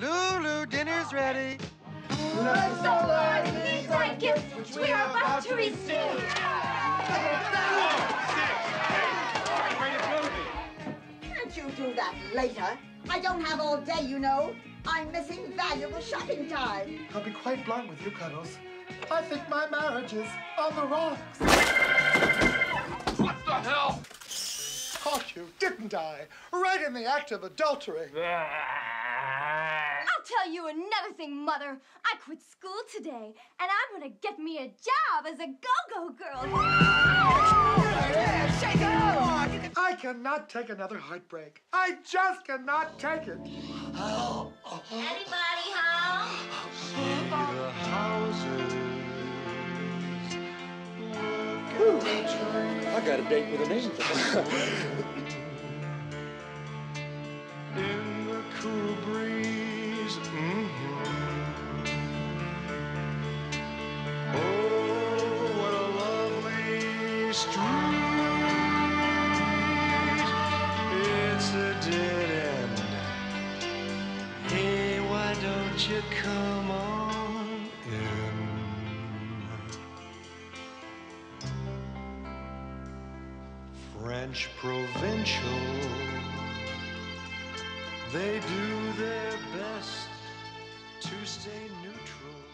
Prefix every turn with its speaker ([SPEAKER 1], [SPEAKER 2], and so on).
[SPEAKER 1] Lulu, dinner's ready.
[SPEAKER 2] Lord, so Lord, these are gifts which we are about to receive.
[SPEAKER 3] Can't you do that later? I don't have all day, you know. I'm missing valuable shopping time.
[SPEAKER 4] I'll be quite blunt with you, Cuddles. I think my marriage is on the rocks.
[SPEAKER 5] What the hell?
[SPEAKER 4] Caught you, didn't I? Right in the act of adultery. Ah.
[SPEAKER 2] I'll tell you another thing, Mother. I quit school today, and I'm gonna get me a job as a go-go girl.
[SPEAKER 3] Shake it off!
[SPEAKER 4] I cannot take another heartbreak. I just cannot take it.
[SPEAKER 2] Anybody home?
[SPEAKER 1] The houses.
[SPEAKER 6] I got a date with an angel.
[SPEAKER 1] In the cool you come on in? French provincial. They do their best to stay neutral.